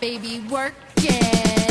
baby, work it.